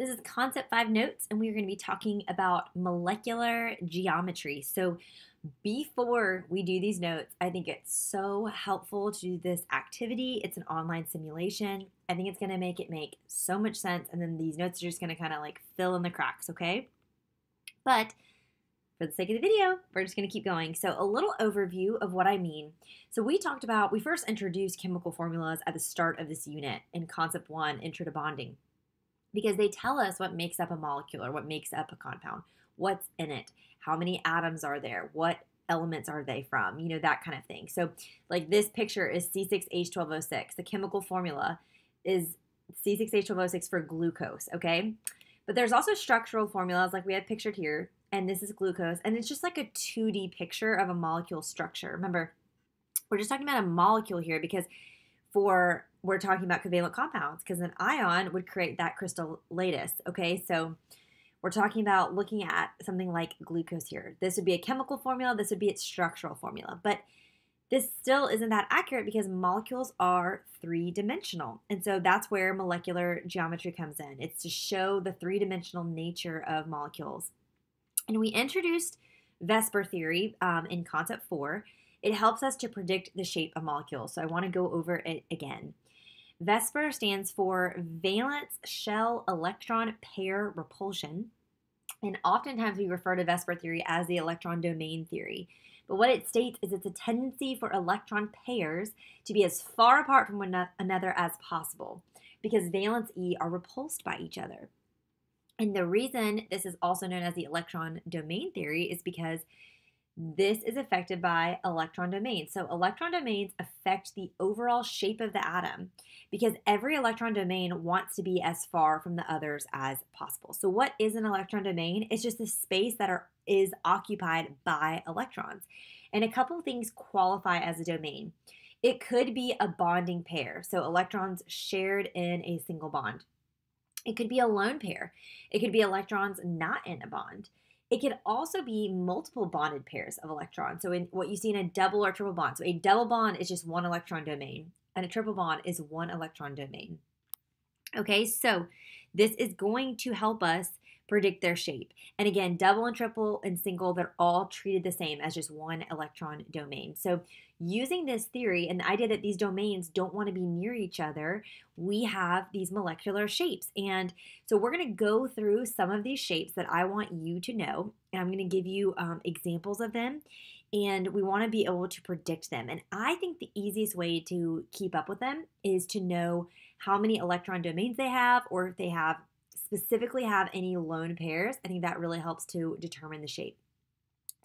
This is Concept 5 Notes, and we're going to be talking about molecular geometry. So, before we do these notes, I think it's so helpful to do this activity. It's an online simulation. I think it's going to make it make so much sense, and then these notes are just going to kind of like fill in the cracks, okay? But for the sake of the video, we're just going to keep going. So, a little overview of what I mean. So, we talked about, we first introduced chemical formulas at the start of this unit in Concept 1, Intro to Bonding because they tell us what makes up a molecule or what makes up a compound, what's in it, how many atoms are there, what elements are they from, you know, that kind of thing. So, like this picture is C6H12O6. The chemical formula is C6H12O6 for glucose, okay? But there's also structural formulas like we have pictured here, and this is glucose, and it's just like a 2D picture of a molecule structure. Remember, we're just talking about a molecule here because for we're talking about covalent compounds because an ion would create that crystal lattice. Okay, so we're talking about looking at something like glucose here. This would be a chemical formula, this would be its structural formula. But this still isn't that accurate because molecules are three dimensional. And so that's where molecular geometry comes in. It's to show the three dimensional nature of molecules. And we introduced VSEPR theory um, in concept four. It helps us to predict the shape of molecules. So I want to go over it again. VSEPR stands for valence shell electron pair repulsion. And oftentimes we refer to VSEPR theory as the electron domain theory. But what it states is it's a tendency for electron pairs to be as far apart from one another as possible because valence E are repulsed by each other. And the reason this is also known as the electron domain theory is because this is affected by electron domains. So, electron domains affect the overall shape of the atom because every electron domain wants to be as far from the others as possible. So, what is an electron domain? It's just the space that are, is occupied by electrons. And a couple things qualify as a domain. It could be a bonding pair, so electrons shared in a single bond. It could be a lone pair. It could be electrons not in a bond. It could also be multiple bonded pairs of electrons. So in what you see in a double or triple bond. So a double bond is just one electron domain, and a triple bond is one electron domain. Okay, so this is going to help us predict their shape. And again, double and triple and single, they're all treated the same as just one electron domain. So using this theory and the idea that these domains don't want to be near each other, we have these molecular shapes. And so we're going to go through some of these shapes that I want you to know. And I'm going to give you um, examples of them. And we want to be able to predict them. And I think the easiest way to keep up with them is to know how many electron domains they have or if they have specifically have any lone pairs, I think that really helps to determine the shape.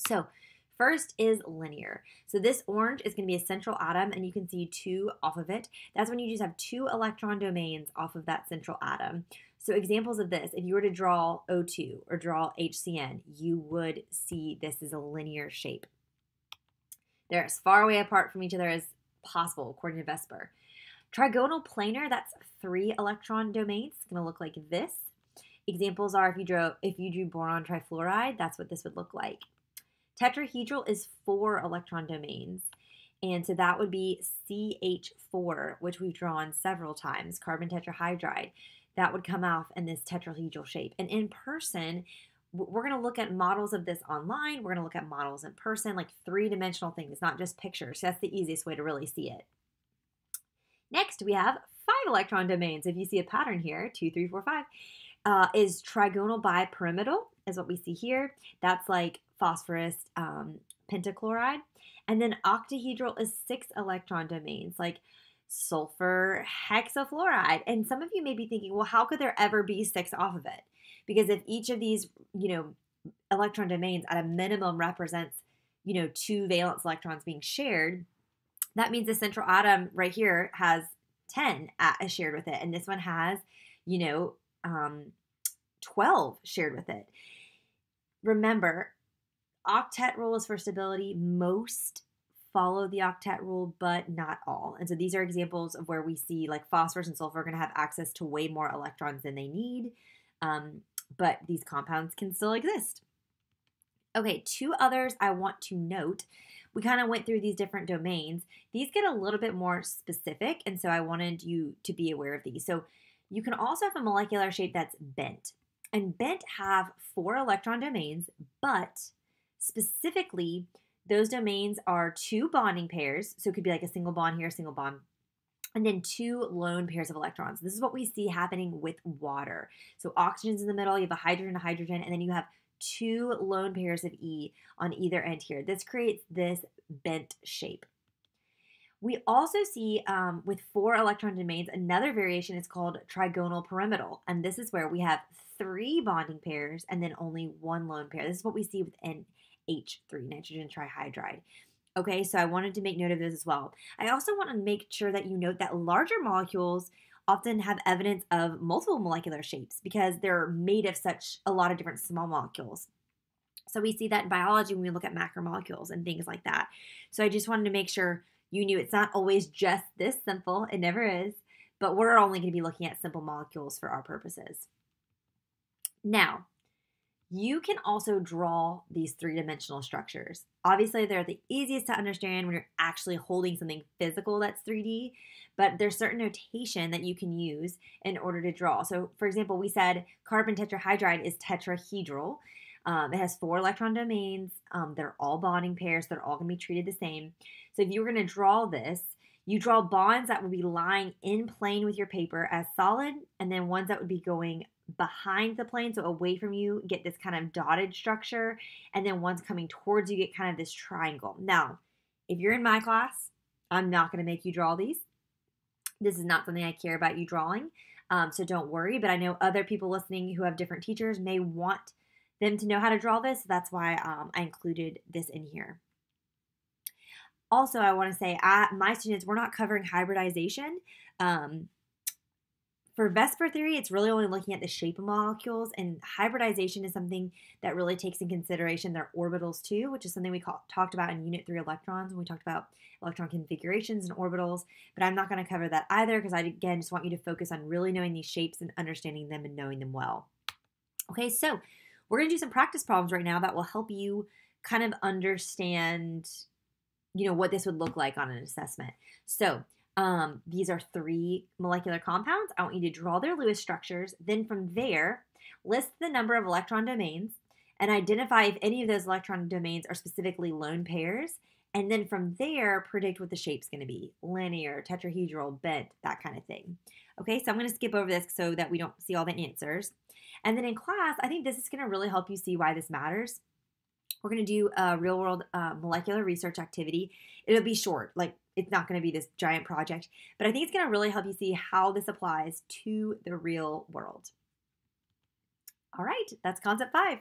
So First is linear. So this orange is going to be a central atom and you can see two off of it. That's when you just have two electron domains off of that central atom. So examples of this, if you were to draw O2 or draw HCN, you would see this is a linear shape. They're as far away apart from each other as possible according to VSEPR. Trigonal planar, that's three electron domains. It's going to look like this. Examples are if you drew if you drew boron trifluoride, that's what this would look like. Tetrahedral is four electron domains. And so that would be CH4, which we've drawn several times, carbon tetrahydride. That would come off in this tetrahedral shape. And in person, we're going to look at models of this online. We're going to look at models in person, like three dimensional things, not just pictures. That's the easiest way to really see it. Next, we have five electron domains. If you see a pattern here, two, three, four, five, uh, is trigonal bipyramidal, is what we see here. That's like phosphorus um, pentachloride. And then octahedral is six electron domains, like sulfur hexafluoride. And some of you may be thinking, well, how could there ever be six off of it? Because if each of these, you know, electron domains at a minimum represents, you know, two valence electrons being shared, that means the central atom right here has 10 shared with it. And this one has, you know, um, 12 shared with it. Remember, octet rule is for stability. Most follow the octet rule, but not all. And so these are examples of where we see like phosphorus and sulfur are going to have access to way more electrons than they need. Um, but these compounds can still exist. Okay, two others I want to note. We kind of went through these different domains. These get a little bit more specific, and so I wanted you to be aware of these. So You can also have a molecular shape that's bent. And bent have four electron domains, but specifically, those domains are two bonding pairs. So it could be like a single bond here, a single bond, and then two lone pairs of electrons. This is what we see happening with water. So oxygen's in the middle, you have a hydrogen, a hydrogen, and then you have two lone pairs of E on either end here. This creates this bent shape. We also see um, with four electron domains, another variation is called trigonal pyramidal. And this is where we have three bonding pairs and then only one lone pair. This is what we see with NH3, nitrogen trihydride. Okay, so I wanted to make note of this as well. I also want to make sure that you note that larger molecules often have evidence of multiple molecular shapes because they're made of such a lot of different small molecules. So we see that in biology when we look at macromolecules and things like that. So I just wanted to make sure you knew it's not always just this simple, it never is, but we're only going to be looking at simple molecules for our purposes. Now, you can also draw these three dimensional structures. Obviously, they're the easiest to understand when you're actually holding something physical that's 3D, but there's certain notation that you can use in order to draw. So, for example, we said carbon tetrahydride is tetrahedral. Um, it has four electron domains. Um, they're all bonding pairs. They're all going to be treated the same. So if you were going to draw this, you draw bonds that would be lying in plane with your paper as solid, and then ones that would be going behind the plane, so away from you, get this kind of dotted structure, and then ones coming towards you get kind of this triangle. Now, if you're in my class, I'm not going to make you draw these. This is not something I care about you drawing, um, so don't worry. But I know other people listening who have different teachers may want them to know how to draw this. So that's why um, I included this in here. Also, I want to say, I, my students, we're not covering hybridization. Um, for VSEPR theory, it's really only looking at the shape of molecules, and hybridization is something that really takes in consideration their orbitals too, which is something we call, talked about in Unit 3 electrons when we talked about electron configurations and orbitals. But I'm not going to cover that either because I, again, just want you to focus on really knowing these shapes and understanding them and knowing them well. Okay, so we're going to do some practice problems right now that will help you kind of understand, you know, what this would look like on an assessment. So um, these are three molecular compounds. I want you to draw their Lewis structures. Then from there, list the number of electron domains and identify if any of those electron domains are specifically lone pairs. And then from there, predict what the shape's going to be linear, tetrahedral, bent, that kind of thing. Okay, so I'm going to skip over this so that we don't see all the answers. And then in class, I think this is going to really help you see why this matters. We're going to do a real world uh, molecular research activity. It'll be short, like it's not going to be this giant project, but I think it's going to really help you see how this applies to the real world. All right, that's concept five.